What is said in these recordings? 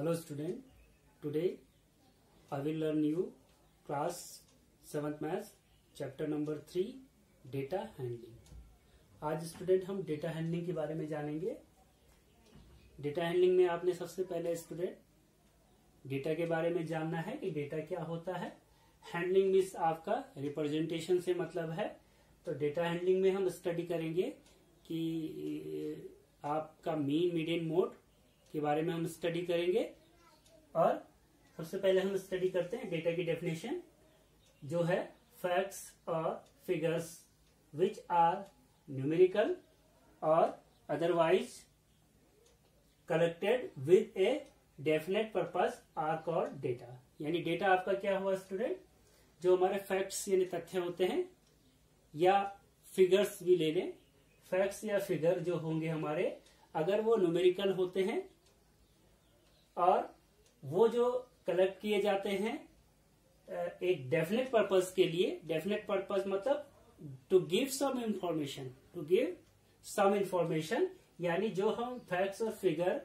Hello student, today I will learn you class 7th maths chapter number 3 data handling. आज student हम data handling के बारे में जानेंगे। डेटा हैंडलिंग में आपने सबसे पहले स्टूडेंट डेटा के बारे में जानना है कि डेटा क्या होता है। हैंडलिंग मीन्स आपका रिप्रेजेंटेशन से मतलब है। तो डेटा हैंडलिंग में हम स्टडी करेंगे कि आपका मीन मीडियन मोड के बारे में हम स्टडी करेंगे। सबसे पहले हम स्टडी करते हैं डेटा की डेफिनेशन जो है फैक्ट्स और फिगर्स विच आर न्यूमेरिकल और otherwise collected with a definite purpose are called data यानी डेटा आपका क्या हुआ स्टूडेंट जो हमारे फैक्ट्स यानी तथ्य होते हैं, या फिगर्स भी ले लें। फैक्ट्स या फिगर जो होंगे हमारे, अगर वो न्यूमेरिकल होते हैं, और वो जो कलेक्ट किए जाते हैं एक डेफिनेट पर्पज के लिए, डेफिनेट पर्पज मतलब to give some information to give some information यानी जो हम फैक्ट्स और फिगर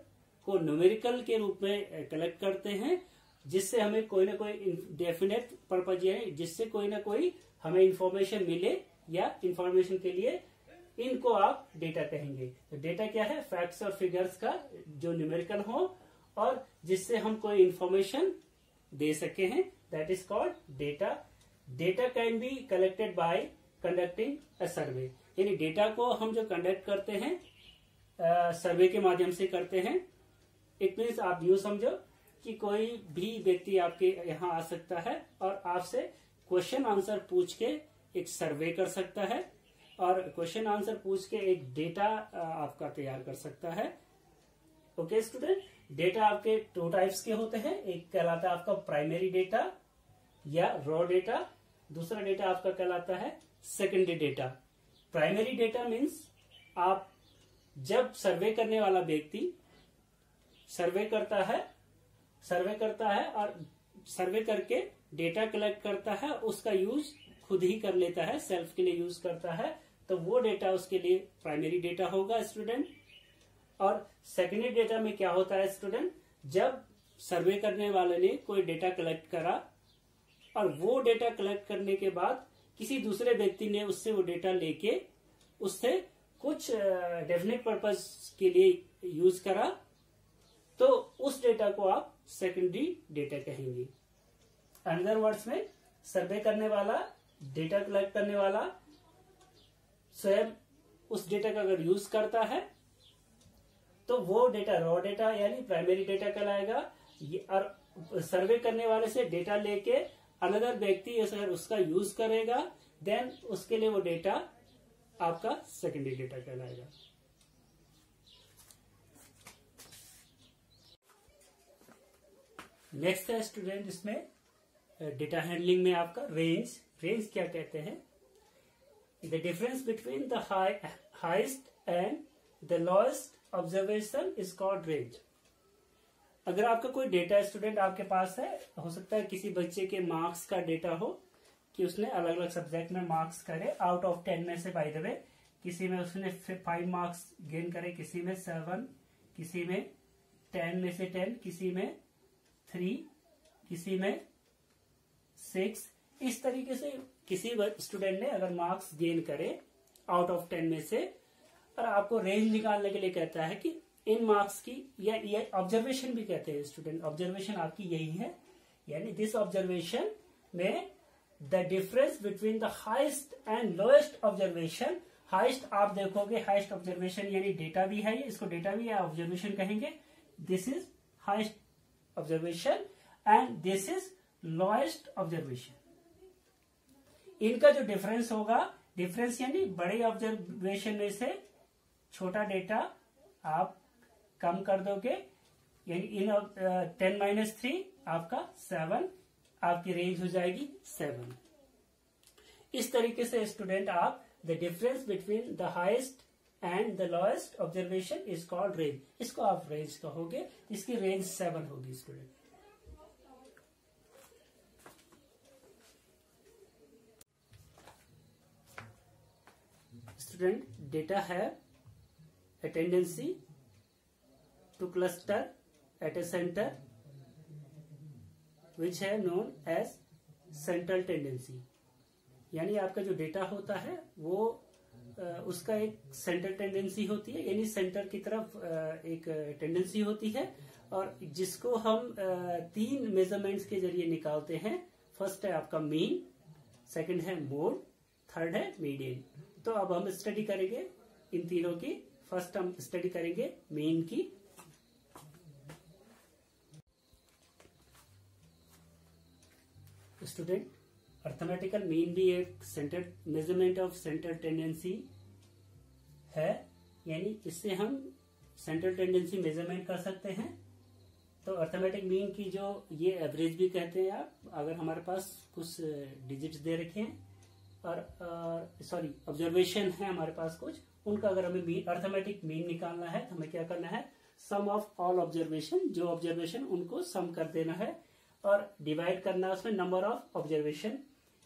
को न्यूमेरिकल के रूप में कलेक्ट करते हैं, जिससे हमें कोई ना कोई डेफिनेट पर्पज यानी जिससे कोई ना कोई हमें इंफॉर्मेशन मिले या इंफॉर्मेशन के लिए इनको आप डेटा कहेंगे। तो डेटा क्या है? फैक्ट्स और फिगर्स का जो न्यूमेरिकल हो और जिससे हम कोई इंफॉर्मेशन दे सके हैं that is called data data can be collected by conducting a survey यानी डेटा को हम जो कंडक्ट करते हैं सर्वे के माध्यम से करते हैं इट मीन्स आप यू समझो कि कोई भी व्यक्ति आपके यहाँ आ सकता है और आपसे क्वेश्चन आंसर पूछ के एक सर्वे कर सकता है और क्वेश्चन आंसर पूछ के एक डेटा आपका तैयार कर सकता है। ओके स्टूडेंट डेटा आपके टू टाइप्स के होते हैं। एक कहलाता है आपका प्राइमरी डेटा या रॉ डेटा दूसरा डेटा आपका कहलाता है secondary data primary data means आप जब सर्वे करने वाला व्यक्ति सर्वे करता है सर्वे करता है और सर्वे करके डेटा कलेक्ट करता है, उसका यूज़ खुद ही कर लेता है सेल्फ के लिए यूज़ करता है तो वो डेटा उसके लिए प्राइमरी डेटा होगा स्टूडेंट और सेकेंडरी डेटा में क्या होता है स्टूडेंट जब सर्वे करने वाले ने कोई डेटा कलेक्ट करा और वो डेटा कलेक्ट करने के बाद किसी दूसरे व्यक्ति ने उससे वो डेटा लेके उससे कुछ डेफिनेट पर्पज के लिए यूज़ करा तो उस डेटा को आप सेकेंडरी डेटा कहेंगे। अनदर वर्ड्स में सर्वे करने वाला डेटा कलेक्ट करने वाला, स्वयं उस डेटा का अगर यूज़ करता है तो वो डेटा रॉ डेटा यानी प्राइमरी डेटा कहलाएगा और सर्वे करने वाले से डेटा लेके अनदर व्यक्ति उसका यूज़ करेगा देन उसके लिए वो डेटा आपका सेकेंडरी डेटा कहलाएगा नेक्स्ट है स्टूडेंट इसमें डेटा हैंडलिंग में आपका रेंज रेंज क्या कहते हैं? The difference between the highest and the lowest observation is called range अगर आपका कोई डेटा स्टूडेंट आपके पास है, हो सकता है किसी बच्चे के मार्क्स का डेटा हो कि उसने अलग अलग सब्जेक्ट में मार्क्स करे आउट ऑफ़ टेन में से बाय द वे किसी में उसने फाइव मार्क्स गेन करे, किसी में सेवन किसी में टेन में से टेन किसी में थ्री किसी में सिक्स इस तरीके से किसी स्टूडेंट ने अगर मार्क्स गेन करे आउट ऑफ़ टेन में से और आपको रेंज निकालने के लिए कहता है कि इन मार्क्स की या, ये ऑब्जर्वेशन भी कहते हैं स्टूडेंट ऑब्जर्वेशन आपकी यही है। यानी दिस ऑब्जर्वेशन में the difference between the highest and lowest observation highest आप देखोगे हाइस्ट ऑब्जर्वेशन यानी डेटा भी है, इसको डेटा भी या ऑब्जर्वेशन कहेंगे। This is highest observation and this is lowest observation इनका जो डिफरेंस होगा डिफरेंस यानी बड़े ऑब्जर्वेशन में से छोटा डेटा आप कम कर दोगे यानी इन टेन माइनस थ्री आपका सेवन आपकी रेंज हो जाएगी सेवन इस तरीके से स्टूडेंट आप the difference between the highest and the lowest observation is called range इसको आप रेंज कहोगे, इसकी रेंज सेवन होगी स्टूडेंट स्टूडेंट डेटा है a tendency to cluster at a centre which है नोन एज सेंट्रल टेंडेंसी यानी आपका जो डेटा होता है, वो उसका एक सेंटर टेंडेंसी होती है, यानी सेंटर की तरफ़ एक टेंडेंसी होती है, और जिसको हम तीन मेजरमेंट्स के ज़रिए निकालते हैं। फ़र्स्ट है आपका मीन सेकंड है मोड थर्ड है मीडियन तो अब हम स्टडी करेंगे इन तीनों की फ़र्स्ट हम स्टडी करेंगे मीन की। स्टूडेंट अर्थमेटिकल मीन भी एक centre measurement of centre tendency है। यानी इससे हम सेंट्रल टेंडेंसी मेज़रमेंट कर सकते हैं। तो अर्थमेटिक मीन की जो ये एवरेज भी कहते हैं आप, अगर हमारे पास कुछ डिजिट्स दे रखे हैं और सॉरी ऑब्जर्वेशन है हमारे पास कुछ। उनका अगर हमें मीन अर्थमेटिक मीन निकालना है तो हमें क्या करना है? सम ऑफ़ ऑल ऑब्जर्वेशन जो ऑब्जर्वेशन उनको सम कर देना है और डिवाइड करना है उसमें नंबर ऑफ़ ऑब्जर्वेशन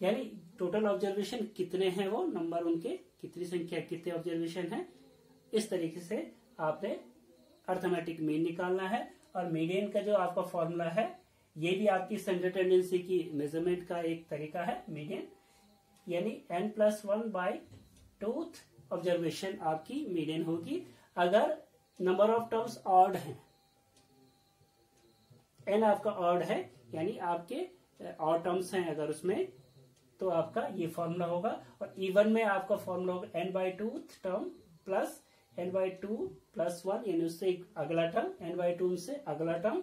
यानी टोटल ऑब्जर्वेशन कितने हैं वो? नंबर उनके कितनी संख्या, कितने ऑब्जर्वेशन है? इस तरीके से आपने अर्थमेटिक मीन निकालना है और मीडियन का जो आपका फॉर्मूला है, ये भी आपकी सेंटर टेंडेंसी की मेज़रमेंट का एक तरीका है। मीडियन यानी n plus one by two observation आपकी मीडियन होगी। अगर नंबर ऑफ़ टर्म्स ऑड हैं एन आपका ऑड है, यानी आपके ऑड टर्म्स हैं अगर उसमें तो आपका ये फॉर्मूला होगा। और इवन में आपका फॉर्मूला होगा n by two term plus n by two plus one यानी उससे अगला टर्म एन बाई टू से अगला टर्म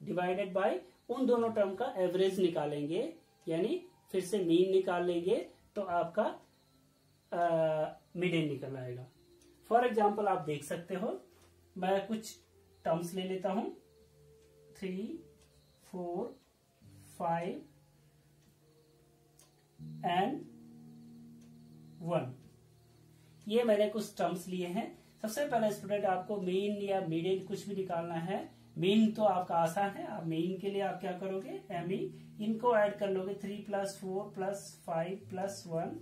डिवाइडेड बाय उन दोनों टर्म का एवरेज निकालेंगे। यानी फिर से मीन निकाल लेंगे तो आपका मीडियन निकल आएगा। फॉर एग्ज़ाम्पल आप देख सकते हो, मैं कुछ टर्म्स ले लेता हूँ। Three four five and one ये मैंने कुछ टर्म्स लिए हैं। सबसे पहले स्टूडेंट आपको मेन या मीडियन कुछ भी निकालना है। मेन तो आपका आसान है। आप मेन के लिए आप क्या करोगे? एम ई इनको ऐड कर लोगे three plus four plus five plus one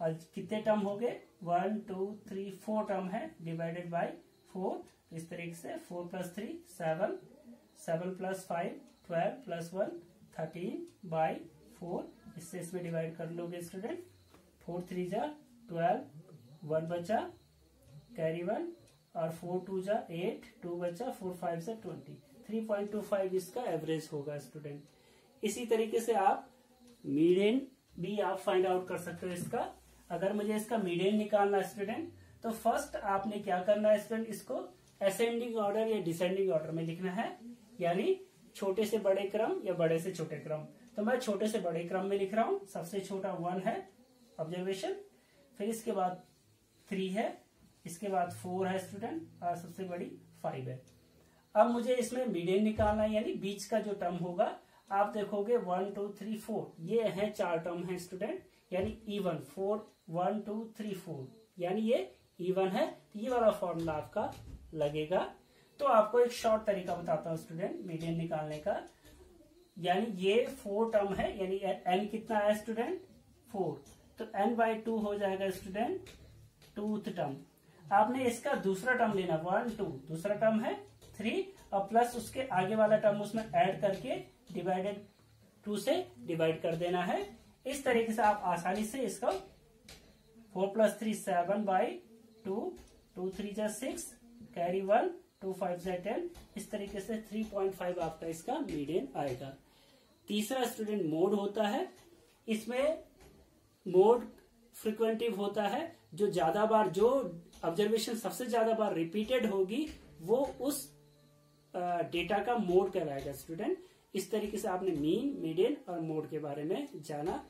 और कितने टर्म हो गए? One two three four term है डिवाइडेड बाय फोर इस तरीके से four plus three seven seven plus five twelve plus one thirteen by four इससे इसमें डिवाइड कर लोगे स्टूडेंट फोर थ्री जा ट्वेल्व वन बचा कैरी वन और फोर टू जा एट टू बचा फोर फाइव से twenty three point two five इसका एवरेज होगा स्टूडेंट इसी तरीके से आप मीडियन भी आप फाइंड आउट कर सकते हो इसका। अगर मुझे इसका मीडियन निकालना स्टूडेंट तो फ़र्स्ट आपने क्या करना है स्टूडेंट इसको असेंडिंग ऑर्डर या डिसेंडिंग ऑर्डर में लिखना है। यानी छोटे से बड़े क्रम या बड़े से छोटे क्रम। तो मैं छोटे से बड़े क्रम में लिख रहा हूँ। सबसे छोटा वन है ऑब्जर्वेशन फिर इसके बाद थ्री है, इसके बाद फोर है स्टूडेंट और सबसे बड़ी फाइव है। अब मुझे इसमें मीडियन निकालना है, यानी बीच का जो टर्म होगा आप देखोगे वन, टू, थ्री, फोर, ये है चार टर्म है स्टूडेंट यानी even four one two three four यानी ये इवन है तो ये वाला फॉर्मूला आपका लगेगा। तो आपको एक शॉर्ट तरीका बताता हूँ स्टूडेंट मीडियन निकालने का। यानी ये फोर टर्म है, यानी एन कितना है स्टूडेंट फोर तो एन बाई टू हो जाएगा स्टूडेंट टूथ टर्म आपने इसका दूसरा टर्म लेना वन टू दूसरा टर्म है थ्री और प्लस उसके आगे वाला टर्म उसमें ऐड करके डिवाइडेड टू से डिवाइड कर देना है। इस तरीके से आप आसानी से इसका four plus three seven by two two three जा six carry one two five जा टेन इस तरीके से थ्री पॉइंट फाइव आपका इसका मीडियन आएगा। तीसरा स्टूडेंट मोड होता है। इसमें मोड फ्रिक्वेंटिव होता है। जो ज़्यादा बार, जो ऑब्जर्वेशन सबसे ज़्यादा बार रिपीटेड होगी, वो उस डेटा का मोड कहलाएगा स्टूडेंट इस तरीके से आपने मीन मीडियन और मोड के बारे में जाना